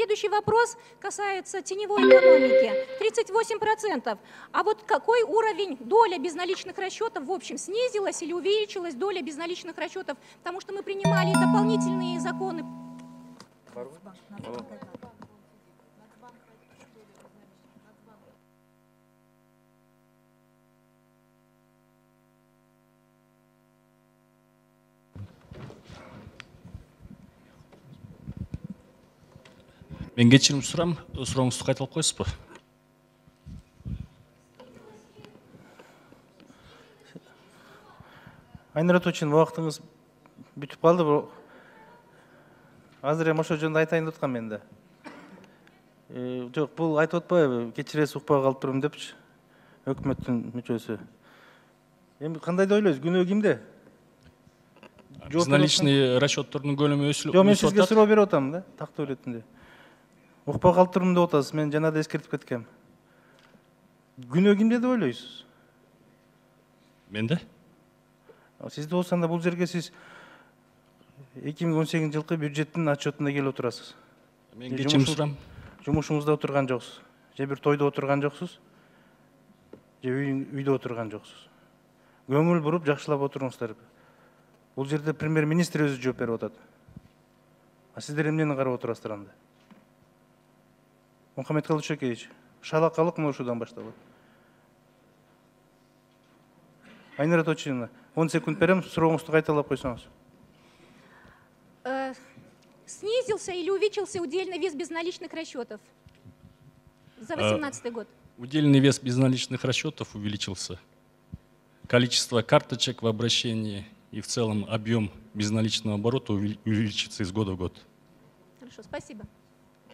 следующий вопрос касается теневой экономики. 38%. А вот какой уровень доля безналичных расчетов в общем снизилась или увеличилась доля безналичных расчетов? Потому что мы принимали дополнительные законы. Мен кешірім сұрамын сұрағыңызды қайталап қоясыз ба айнұр оточин уақытыңыз бүтіп қалды бұл азыр эми ошол жөнүндө айтайын деп аткам мен да Э, жок бул айтып атпайбы кечиресиз укпай калып турмун депчи. Өкмөттүн мүчөсү. Эми кандайды ойлойсуз күнөө кимде? Безналичный расчеттордун көлөмү өсүп жок мен сизге суроо берип атам да тактоо иретинде укпай калып турмун деп атасыз мен жана да эскертип кеткем күнөө кимде деп ойлойсуз менде? Сизде болсо анда бул жерге сиз эки миң он сегизинчи жылкы бюджеттин отчетуна келип отурасыз мен Е, кечирим жұмысың- сурам жумушуңузда отурган жоксуз же бир тойдо отурган жоксуз же үйдө отурган жоксуз көңүл буруп жакшылап отуруңуздар бул жерде премьер министр өзү жооп берип атат а сиздер эмнени карап отурасыздар анда? Мухаммед кылычбекович шалакалык мына ушудан башталат айнура точиловна он секунд берем сурооңузду кайталап койсоңуз Э, Снизился или увеличился удельный вес безналичных расчетов за 2018 год? удельный вес безналичных расчетов увеличился количество карточек в обращении и в целом объем безналичного оборота увели- увеличится из года в год Хорошо, спасибо.